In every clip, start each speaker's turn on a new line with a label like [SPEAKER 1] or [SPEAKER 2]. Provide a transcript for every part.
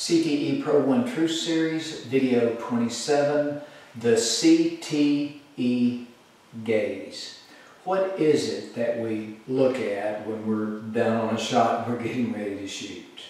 [SPEAKER 1] CTE Pro 1 Truth Series, video 27, the CTE gaze. What is it that we look at when we're down on a shot and we're getting ready to shoot?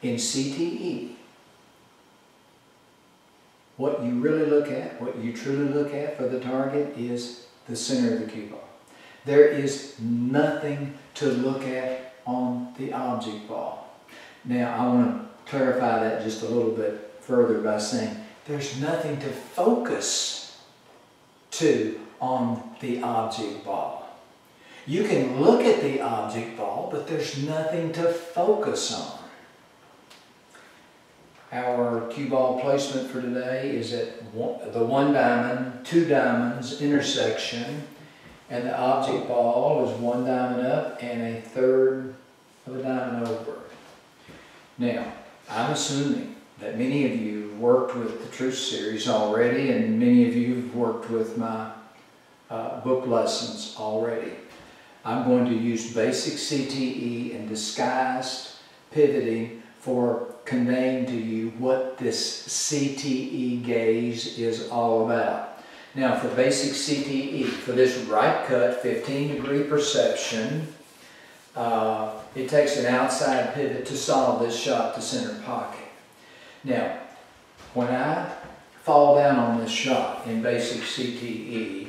[SPEAKER 1] In CTE, what you really look at, what you truly look at for the target is the center of the cue ball. There is nothing to look at on the object ball. Now, I want to clarify that just a little bit further by saying there's nothing to focus to on the object ball. You can look at the object ball, but there's nothing to focus on. Our cue ball placement for today is at one, the one diamond, two diamonds intersection, and the object ball is one diamond up and a third of a diamond over. Now, I'm assuming that many of you worked with the Truth Series already, and many of you have worked with my uh, book lessons already. I'm going to use basic CTE and disguised pivoting for conveying to you what this CTE gaze is all about. Now for basic CTE, for this right cut 15 degree perception, uh, it takes an outside pivot to solve this shot to center pocket. Now, when I fall down on this shot in basic CTE,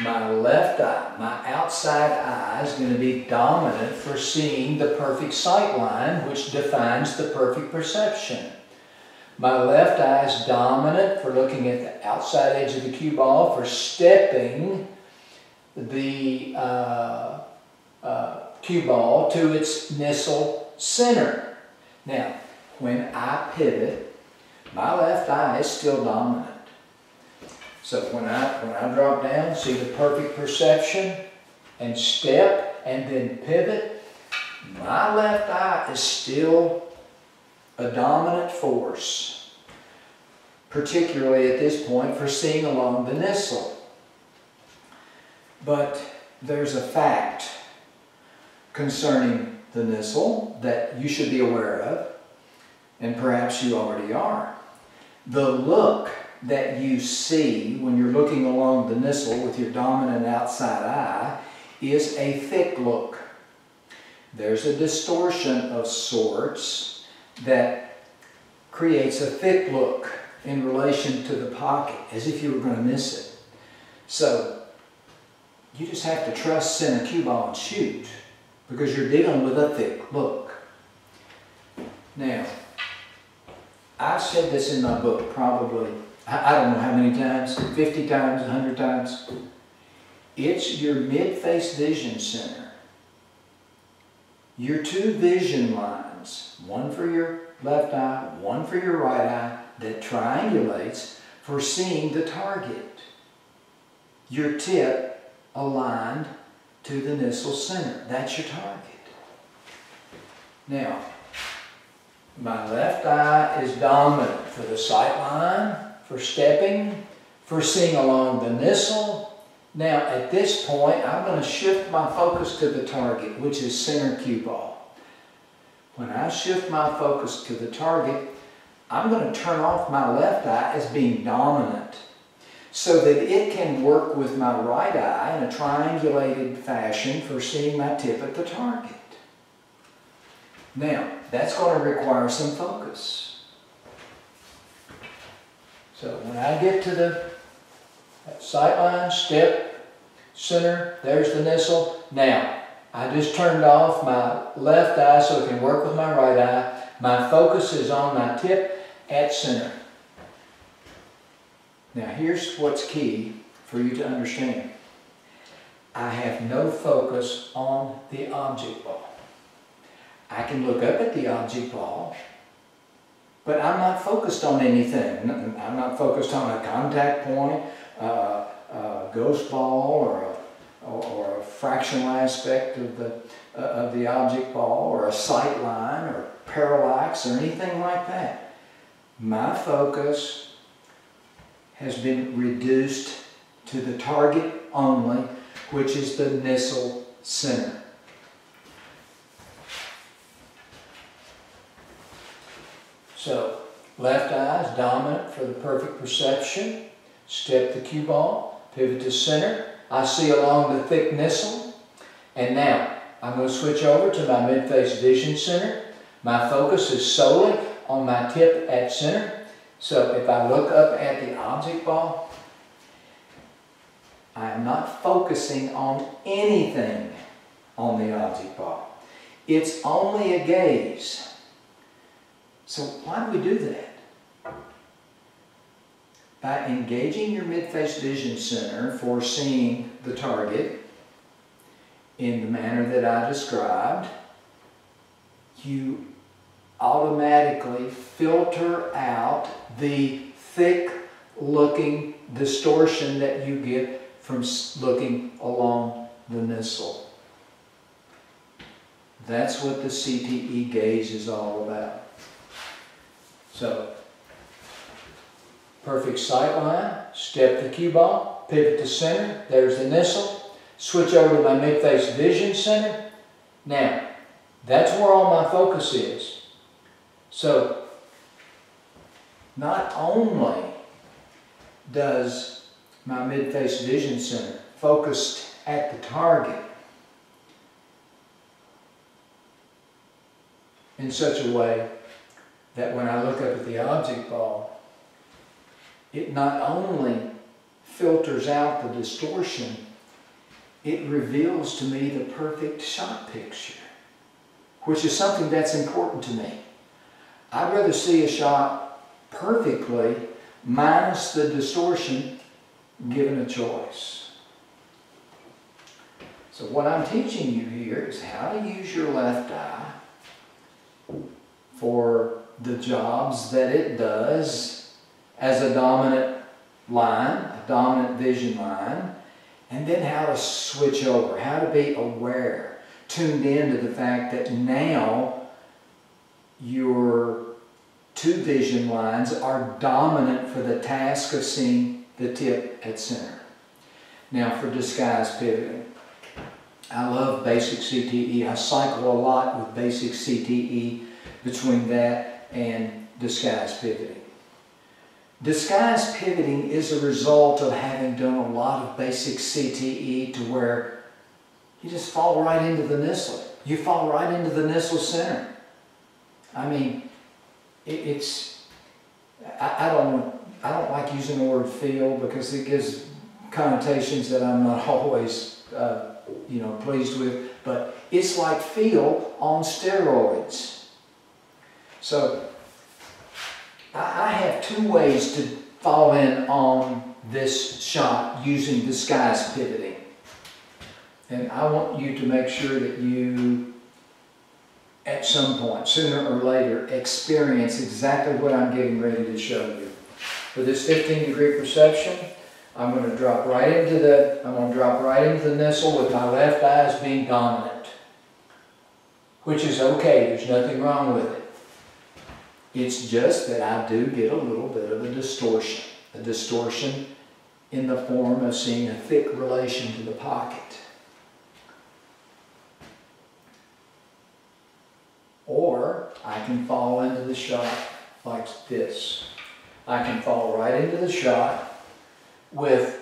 [SPEAKER 1] my left eye, my outside eye is going to be dominant for seeing the perfect sight line, which defines the perfect perception. My left eye is dominant for looking at the outside edge of the cue ball, for stepping the uh, cue ball to its Nissl center. Now, when I pivot, my left eye is still dominant. So when I, when I drop down, see the perfect perception and step and then pivot, my left eye is still a dominant force, particularly at this point for seeing along the Nissl. But there's a fact concerning the Nissl that you should be aware of, and perhaps you already are. The look that you see when you're looking along the Nissl with your dominant outside eye is a thick look. There's a distortion of sorts that creates a thick look in relation to the pocket, as if you were going to miss it. So, you just have to trust center cue ball and shoot because you're dealing with a thick book. Now, I've said this in my book probably I don't know how many times, 50 times, 100 times. It's your mid-face vision center. Your two vision lines, one for your left eye, one for your right eye, that triangulates for seeing the target. Your tip aligned to the Nissl center. That's your target. Now, my left eye is dominant for the sight line for stepping, for seeing along the Nissl. Now, at this point, I'm going to shift my focus to the target, which is center cue ball. When I shift my focus to the target, I'm going to turn off my left eye as being dominant so that it can work with my right eye in a triangulated fashion for seeing my tip at the target. Now, that's going to require some focus. So when I get to the sight line, step, center, there's the Nissl. Now, I just turned off my left eye so it can work with my right eye. My focus is on my tip at center. Now here's what's key for you to understand. I have no focus on the object ball. I can look up at the object ball but I'm not focused on anything. I'm not focused on a contact point, uh, a ghost ball, or a, or a fractional aspect of the, uh, of the object ball, or a sight line, or parallax, or anything like that. My focus has been reduced to the target only, which is the Nissl center. So, left eye is dominant for the perfect perception. Step the cue ball, pivot to center. I see along the thick Nissl. And now, I'm going to switch over to my mid-face vision center. My focus is solely on my tip at center. So if I look up at the object ball, I am not focusing on anything on the object ball. It's only a gaze. So why do we do that? By engaging your mid-face vision center for seeing the target in the manner that I described, you automatically filter out the thick looking distortion that you get from looking along the Nissl. That's what the CTE gaze is all about. So, perfect sight line, step the cue ball, pivot to center, there's the Nissl, switch over to my mid-face vision center. Now, that's where all my focus is. So, not only does my mid-face vision center focused at the target in such a way that when I look up at the object ball, it not only filters out the distortion, it reveals to me the perfect shot picture, which is something that's important to me. I'd rather see a shot perfectly minus the distortion given a choice. So what I'm teaching you here is how to use your left eye for the jobs that it does as a dominant line, a dominant vision line, and then how to switch over, how to be aware, tuned in to the fact that now your two vision lines are dominant for the task of seeing the tip at center. Now for disguise pivoting. I love basic CTE. I cycle a lot with basic CTE between that and disguise pivoting. Disguise pivoting is a result of having done a lot of basic CTE to where you just fall right into the Nissl. You fall right into the Nissl center. I mean, it, it's, I, I, don't, I don't like using the word feel because it gives connotations that I'm not always, uh, you know, pleased with, but it's like feel on steroids. So, I, I have two ways to fall in on this shot using disguise pivoting. And I want you to make sure that you at some point, sooner or later, experience exactly what I'm getting ready to show you. For this 15 degree perception, I'm going to drop right into the, I'm going to drop right into the Nissl with my left eye as being dominant. Which is okay, there's nothing wrong with it. It's just that I do get a little bit of a distortion. A distortion in the form of seeing a thick relation to the pocket. Or I can fall into the shot like this. I can fall right into the shot with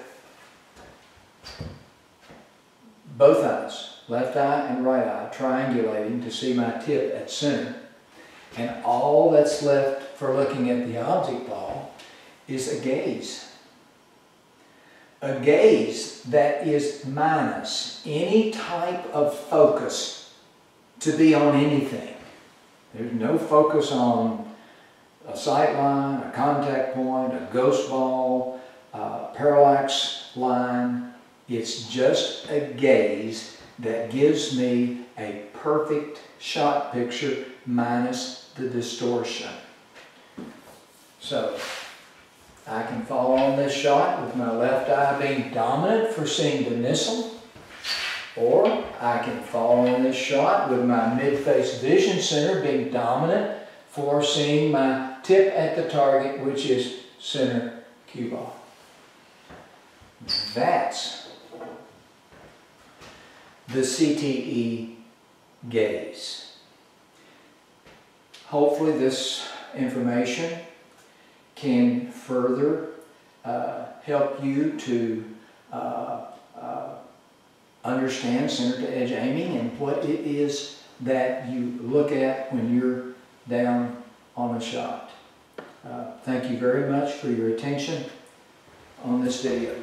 [SPEAKER 1] both eyes, left eye and right eye, triangulating to see my tip at center. And all that's left for looking at the object ball is a gaze. A gaze that is minus any type of focus to be on anything. There's no focus on a sight line, a contact point, a ghost ball, a parallax line. It's just a gaze that gives me a perfect shot picture minus the distortion. So, I can follow on this shot with my left eye being dominant for seeing the Nissl. Or I can follow in this shot with my mid-face vision center being dominant for seeing my tip at the target, which is center cue ball. That's the CTE gaze. Hopefully this information can further uh, help you to uh, uh, understand center to edge aiming and what it is that you look at when you're down on a shot. Uh, Thank you very much for your attention on this video.